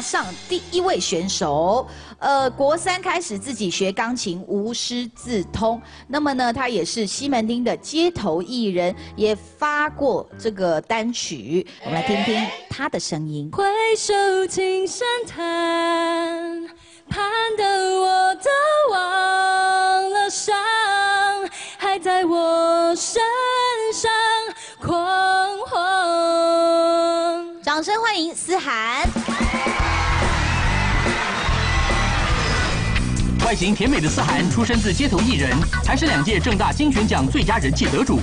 马上第一位选手，呃，国三开始自己学钢琴，无师自通。那么呢，他也是西门町的街头艺人，也发过这个单曲。我们来听听他的声音。回首青山叹，盼得我都忘了伤，还在我身上狂欢。掌声欢迎思涵。外形甜美的思涵，出身自街头艺人，还是两届正大金选奖最佳人气得主。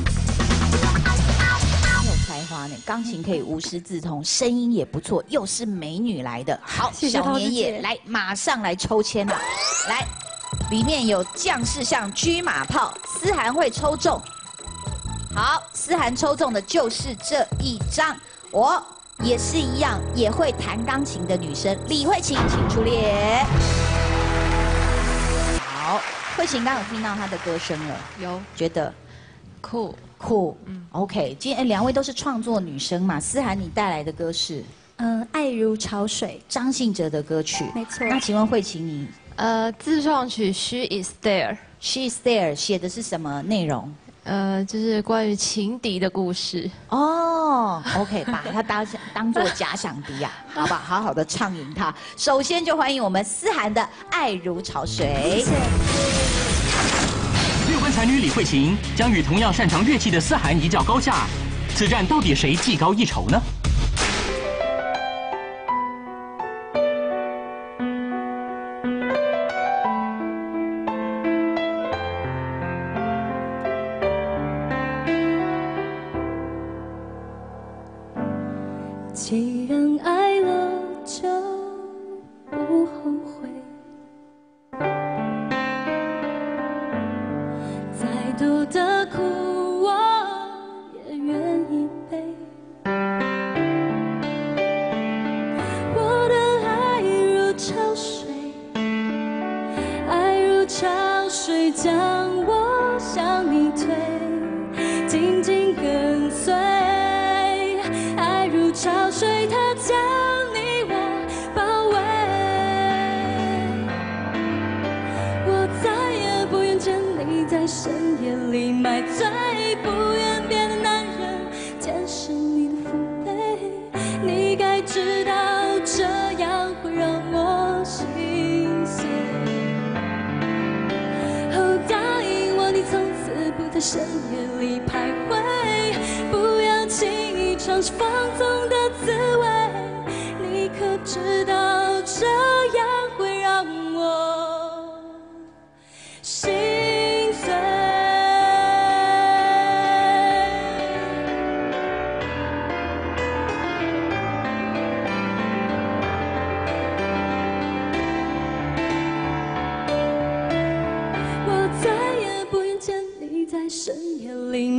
有才华呢，钢琴可以无师自通，声音也不错，又是美女来的。好，小年夜来，马上来抽签了。来，里面有将士像车马炮，思涵会抽中。好，思涵抽中的就是这一张。我也是一样，也会弹钢琴的女生李慧琴，请出列。好，慧琴刚有听到他的歌声了，有。觉得？酷酷，嗯，OK。今天两位都是创作女生嘛，思涵你带来的歌是？嗯，爱如潮水，张信哲的歌曲，没错。那请问慧琴你？呃自创曲 She Is There，She Is There 写的是什么内容？呃，就是关于情敌的故事。哦，OK，把它当当做假想敌啊，好吧，好好的畅饮它。首先就欢迎我们思涵的《爱如潮水》。六分才女李慧琴将与同样擅长乐器的思涵一较高下，此战到底谁技高一筹呢？既然爱了，就不后悔。再多的苦，我也愿意背。我的爱如潮水，爱如潮水，将夜里买醉，不愿变的男人，见识你的妩媚。你该知道这样会让我心碎。哦，答应我，你从此不在深夜里徘徊，不要轻易尝试放纵的滋味，你可。知道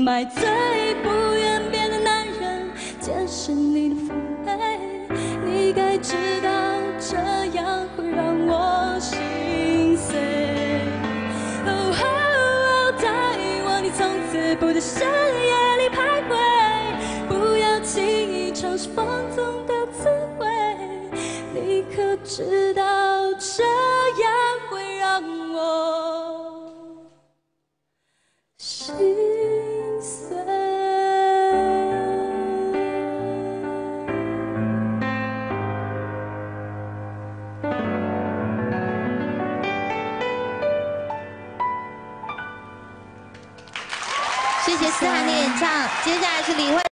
买醉，不愿变的男人，见识你的妩媚。你该知道，这样会让我心碎。哦，答应我，你从此不在深夜里徘徊，不要轻易尝试放纵的滋味。你可知谢思涵的演唱，接下来是李慧。